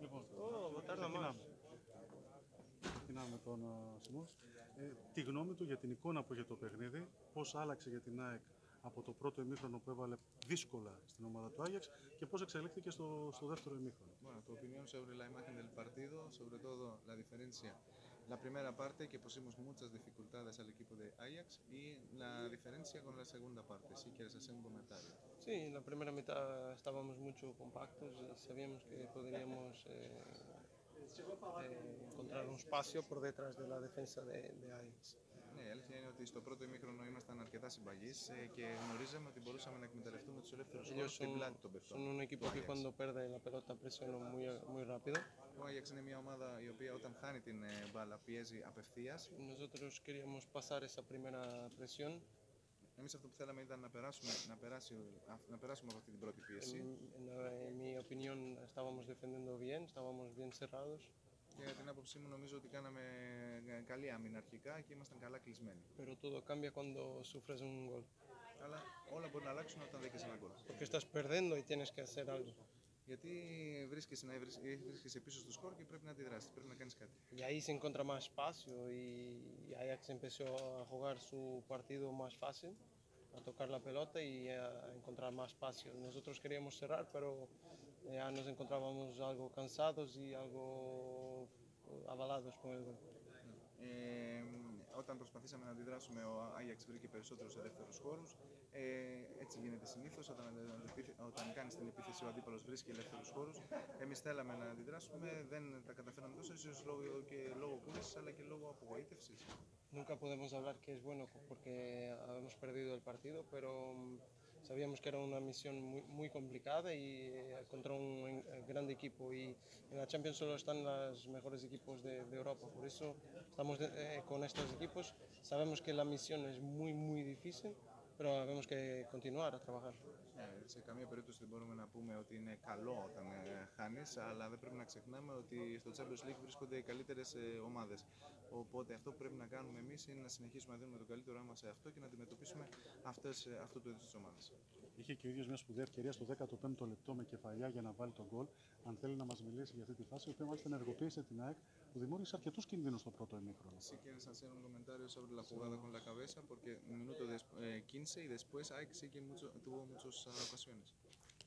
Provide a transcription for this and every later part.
Λοιπόν, Oh, botar na ξεκινάμε. mão. Ξεκινάμε με τον ε, Σιμών. Ε, τη γνώμη του για την εικόνα που είχε το παιχνίδι, πώς άλλαξε για την ΑΕΚ από το πρώτο ημίχρονο που έβαλε δύσκολα στην ομάδα του Άγιαξ και πώς εξελίχθηκε στο, στο δεύτερο ημίχρονο. Bueno, tu opinión sobre la imagen del partido, sobre todo la diferencia. La primera parte que pusimos muchas dificultades al equipo de Ajax y la diferencia con la segunda parte, si quieres hacer un comentario. Sí, en la primera mitad estábamos mucho compactos sabíamos que podríamos eh, eh, encontrar un espacio por detrás de la defensa de, de Ajax. Ναι, η αλήθεια είναι ότι στο πρώτο ημίχρονο ήμασταν αρκετά συμπαγεί και γνωρίζαμε ότι μπορούσαμε να εκμεταλλευτούμε του ελεύθερου χώρου Ellos στην son, πλάτη των son παιχτών. un του equipo que Ajax. cuando pierde la pelota presiona muy, muy rápido. Ο Ajax είναι μια ομάδα η οποία όταν χάνει την ε, μπάλα πιέζει απευθεία. Nosotros queríamos pasar esa primera presión. Εμεί αυτό που θέλαμε ήταν να περάσουμε, να, περάσει, να περάσουμε από αυτή την πρώτη πίεση. En, en- en mi opinión estábamos defendiendo bien, estábamos bien cerrados, Και για την άποψή μου νομίζω ότι κάναμε ε, καλή άμυνα αρχικά και ήμασταν καλά κλεισμένοι. pero todo cambia cuando sufres un gol. Αλλά όλα μπορεί να αλλάξουν όταν δέχεσαι ένα γκολ. Porque estás perdiendo y tienes que hacer algo. Γιατί βρίσκεσαι, να βρεις- βρίσκεσαι πίσω στο σκορ και πρέπει να αντιδράσει, πρέπει να κάνει κάτι. Y ahí se encuentra más espacio y Ajax empezó a jugar su partido más fácil, a tocar la pelota y a encontrar más espacio. Nosotros queríamos cerrar, pero ya nos encontrábamos algo cansados y algo avalados con el gol. Ε, όταν προσπαθήσαμε να αντιδράσουμε, ο Άγιαξ βρήκε περισσότερους ελεύθερου χώρους. Ε, έτσι γίνεται συνήθως. Όταν, όταν κάνεις την επίθεση, ο αντίπαλος βρίσκει ελεύθερους χώρους. Εμείς θέλαμε να αντιδράσουμε, δεν τα καταφέραμε τόσο, ίσως λόγω, και λόγω κούρασης αλλά και λόγω απογοήτευσης. Nunca podemos hablar que es bueno porque habíamos perdido el partido, pero mm, sabíamos que era una misión muy, muy complicada y eh, contra un eh, grande equipo. Y en la Champions solo están los mejores equipos de, de Europa. Por eso estamos de- eh, con estos equipos. Sabemos que la misión es muy, muy difícil, pero tenemos que continuar a trabajar. Ε, σε καμία περίπτωση δεν μπορούμε να πούμε ότι είναι καλό όταν ε, χάνεις, αλλά δεν πρέπει να ξεχνάμε ότι στο Champions League βρίσκονται οι καλύτερες ομάδες. Οπότε αυτό που πρέπει να κάνουμε εμείς είναι να συνεχίσουμε να δίνουμε το καλύτερό μας σε αυτό και να αντιμετωπίσουμε αυτές, ε, αυτού του είδους τις ομάδες. Είχε και ο ίδιος μια σπουδαία ευκαιρία στο 15ο λεπτό με κεφαλιά για να βάλει τον γκολ. Αν θέλει να μας μιλήσει για αυτή τη φάση, η οποία μάλιστα ενεργοποίησε την ΑΕΚ που δημιούργησε αρκετούς κινδύνους στο πρώτο ημίχρονο. Si quieres hacer un comentario sobre la jugada con la cabeza, porque un minuto des- eh, 15 y después Ajax sí que mucho- tuvo muchas ah, ocasiones.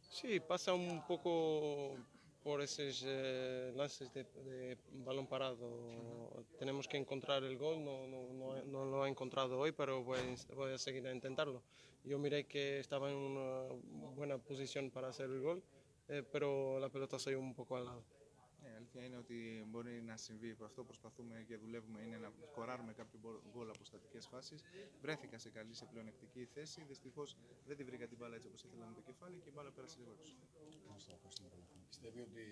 Sí, pasa un poco por esos eh, lances de, de balón parado. Tenemos que encontrar el gol, no, no, no, no lo he encontrado hoy, pero voy, voy a seguir a intentarlo. Yo miré que estaba en una buena posición para hacer el gol, eh, pero la pelota salió un poco al lado. Ναι, η αλήθεια είναι ότι μπορεί να συμβεί. Αυτό που προσπαθούμε και δουλεύουμε είναι να σκοράρουμε κάποιο μπο- γκολ από στατικές φάσεις. Βρέθηκα σε καλή, σε πλεονεκτική θέση. Δυστυχώς δεν τη βρήκα την μπάλα έτσι όπως ήθελα με το κεφάλι και η μπάλα πέρασε λίγο έξω. Ευχαριστώ, ευχαριστούμε πολύ. Πιστεύει ότι